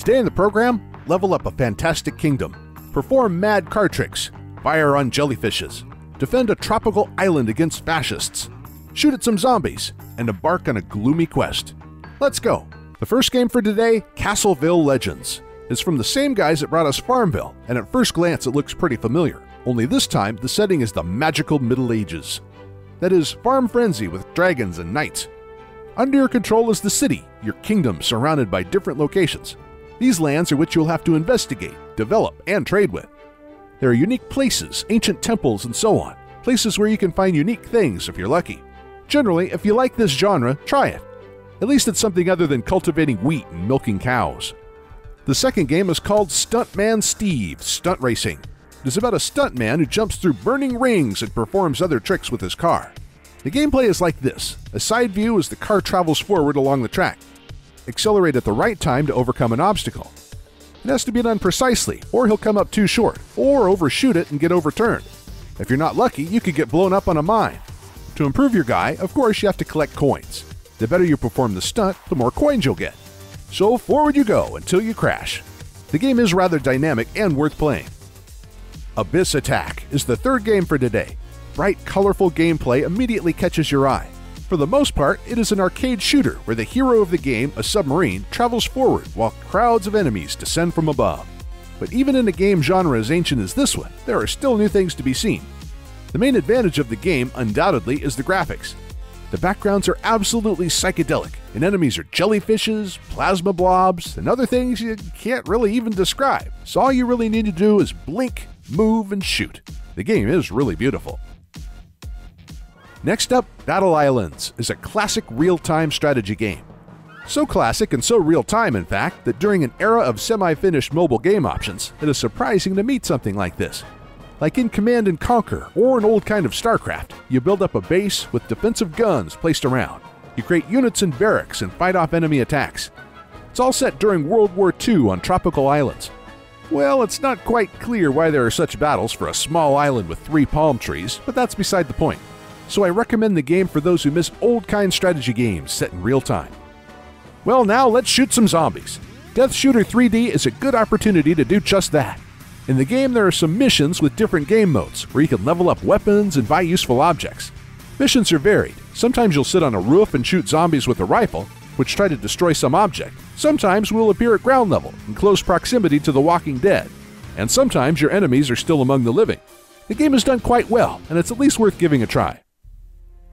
Today in the program, level up a fantastic kingdom, perform mad card tricks, fire on jellyfishes, defend a tropical island against fascists, shoot at some zombies, and embark on a gloomy quest. Let's go! The first game for today, Castleville Legends, is from the same guys that brought us Farmville, and at first glance it looks pretty familiar. Only this time, the setting is the magical Middle Ages. That is, Farm Frenzy with dragons and knights. Under your control is the city, your kingdom surrounded by different locations. These lands are which you'll have to investigate, develop, and trade with. There are unique places, ancient temples, and so on, places where you can find unique things if you're lucky. Generally, if you like this genre, try it. At least it's something other than cultivating wheat and milking cows. The second game is called Stuntman Steve Stunt Racing. It is about a stuntman who jumps through burning rings and performs other tricks with his car. The gameplay is like this a side view as the car travels forward along the track accelerate at the right time to overcome an obstacle. It has to be done precisely, or he'll come up too short, or overshoot it and get overturned. If you're not lucky, you could get blown up on a mine. To improve your guy, of course, you have to collect coins. The better you perform the stunt, the more coins you'll get. So forward you go until you crash. The game is rather dynamic and worth playing. Abyss Attack is the third game for today. Bright, colorful gameplay immediately catches your eye. For the most part, it is an arcade shooter where the hero of the game, a submarine, travels forward while crowds of enemies descend from above. But even in a game genre as ancient as this one, there are still new things to be seen. The main advantage of the game, undoubtedly, is the graphics. The backgrounds are absolutely psychedelic, and enemies are jellyfishes, plasma blobs, and other things you can't really even describe. So all you really need to do is blink, move, and shoot. The game is really beautiful. Next up, Battle Islands is a classic real time strategy game. So classic and so real time, in fact, that during an era of semi finished mobile game options, it is surprising to meet something like this. Like in Command and Conquer or an old kind of StarCraft, you build up a base with defensive guns placed around. You create units and barracks and fight off enemy attacks. It's all set during World War II on tropical islands. Well, it's not quite clear why there are such battles for a small island with three palm trees, but that's beside the point so I recommend the game for those who miss old kind strategy games set in real time. Well, now let's shoot some zombies. Death Shooter 3D is a good opportunity to do just that. In the game, there are some missions with different game modes where you can level up weapons and buy useful objects. Missions are varied. Sometimes you'll sit on a roof and shoot zombies with a rifle, which try to destroy some object. Sometimes we'll appear at ground level, in close proximity to the walking dead. And sometimes your enemies are still among the living. The game is done quite well, and it's at least worth giving a try.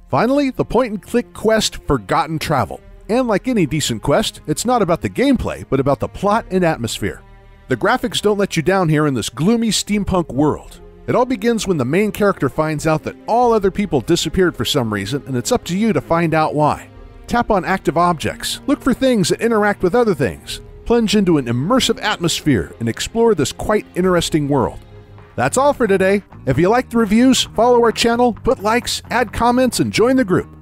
Finally, the point and click quest Forgotten Travel. And like any decent quest, it's not about the gameplay, but about the plot and atmosphere. The graphics don't let you down here in this gloomy steampunk world. It all begins when the main character finds out that all other people disappeared for some reason, and it's up to you to find out why. Tap on active objects, look for things that interact with other things, plunge into an immersive atmosphere, and explore this quite interesting world. That's all for today. If you like the reviews, follow our channel, put likes, add comments, and join the group.